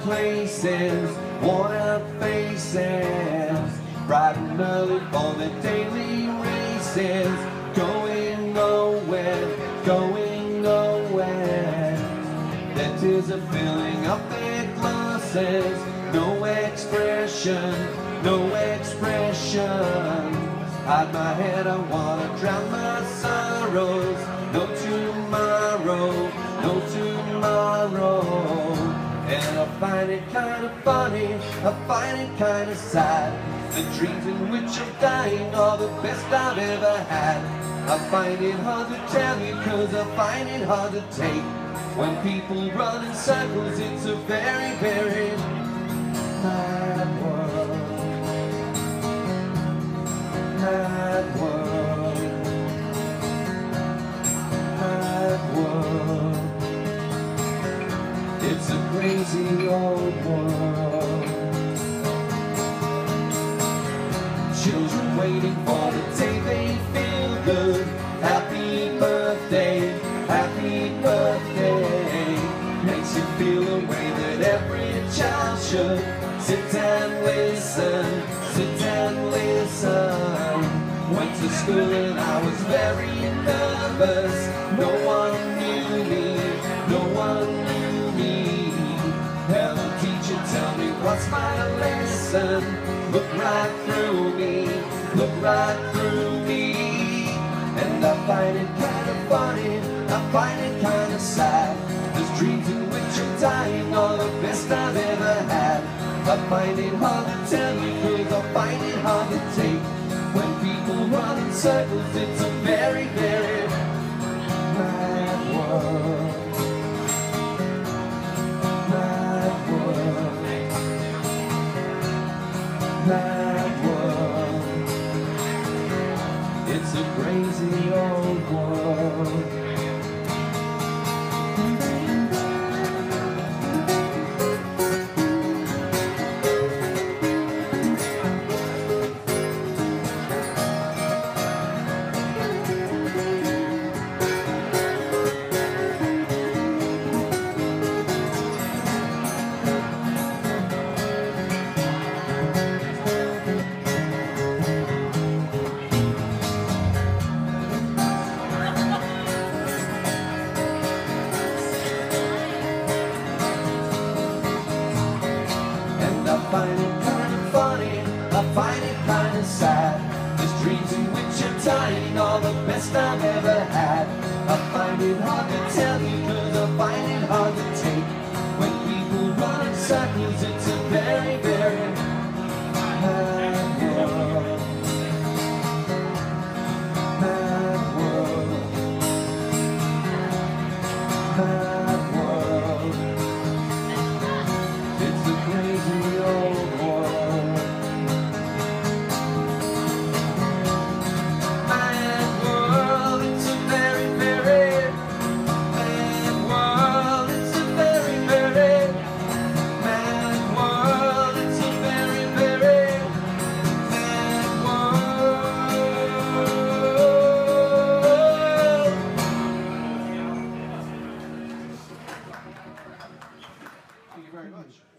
places, worn out faces, bright and early for the daily races, going nowhere, going nowhere. That is a filling up their glasses, no expression, no expression. Hide my head, I wanna drown my sorrows. Find it kind of funny, I find it kind of sad. The dreams in which I'm dying are the best I've ever had. I find it hard to tell you cause I find it hard to take. When people run in circles, it's a very, very mad world. Old world. Children waiting for the day they feel good. Happy birthday, happy birthday. Makes you feel the way that every child should. Sit and listen, sit and listen. Went to school and I was very nervous. No one knew me, no one knew me my lesson? Look right through me, look right through me. And I find it kind of funny, I find it kind of sad. There's dreams in which I'm dying are the best I've ever had. I find it hard to tell you cause I find it hard to take. When people run in circles, it's a very, very mad world. Crazy old world. Best I've ever had. I find it hard to tell you cause I find it hard to take. When people run in circles, it's a very, very mad world. Mad world. very much.